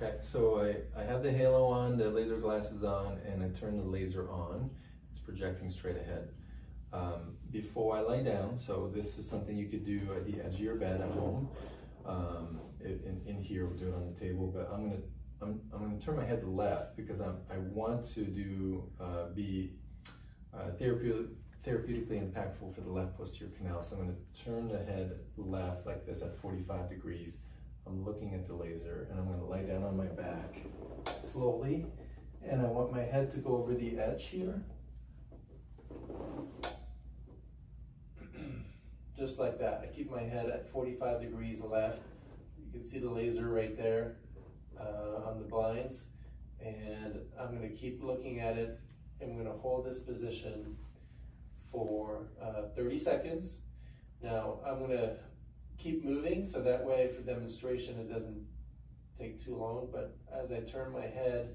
Okay, so I, I have the halo on, the laser glasses on, and I turn the laser on. It's projecting straight ahead. Um, before I lie down, so this is something you could do at the edge of your bed at home. Um, in, in here, we'll do it on the table, but I'm gonna I'm, I'm gonna turn my head left because I'm, I want to do uh, be uh, therapeutic, therapeutically impactful for the left posterior canal. So I'm gonna turn the head left like this at 45 degrees. I'm looking at the laser and I'm gonna lie down on my back slowly. And I want my head to go over the edge here. Just like that. I keep my head at 45 degrees left. You can see the laser right there uh, on the blinds. And I'm gonna keep looking at it. I'm gonna hold this position for uh, 30 seconds. Now I'm gonna keep moving so that way for demonstration it doesn't take too long. But as I turn my head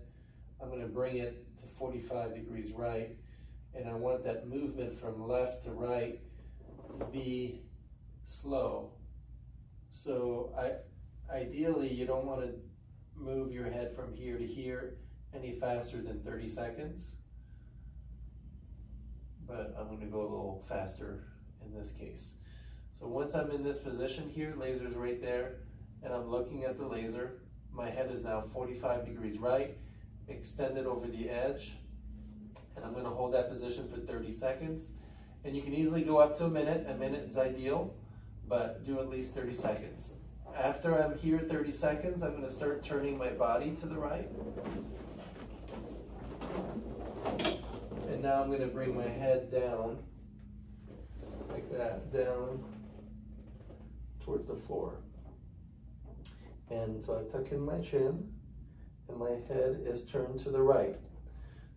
I'm going to bring it to 45 degrees right. And I want that movement from left to right to be slow. So I ideally you don't want to move your head from here to here any faster than 30 seconds. But I'm going to go a little faster in this case so once I'm in this position here, laser's right there, and I'm looking at the laser, my head is now 45 degrees right, extended over the edge, and I'm gonna hold that position for 30 seconds. And you can easily go up to a minute, a minute is ideal, but do at least 30 seconds. After I'm here 30 seconds, I'm gonna start turning my body to the right. And now I'm gonna bring my head down, like that, down towards the floor. And so I tuck in my chin and my head is turned to the right.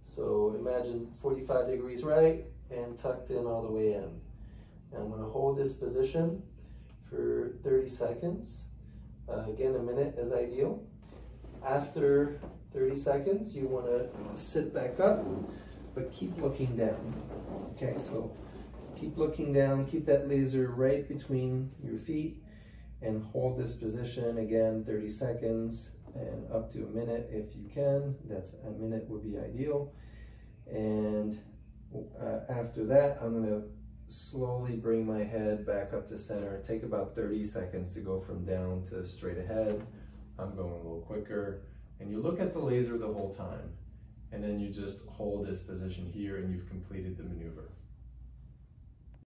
So imagine 45 degrees right and tucked in all the way in. And I'm gonna hold this position for 30 seconds. Uh, again, a minute is ideal. After 30 seconds, you wanna sit back up, but keep looking down. Okay, so Keep looking down, keep that laser right between your feet and hold this position again 30 seconds and up to a minute if you can. That's a minute would be ideal. And uh, after that, I'm gonna slowly bring my head back up to center. Take about 30 seconds to go from down to straight ahead. I'm going a little quicker. And you look at the laser the whole time. And then you just hold this position here and you've completed the maneuver.